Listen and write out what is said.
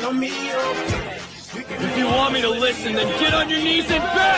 follow me. If you want me to listen, then get on your knees and beg!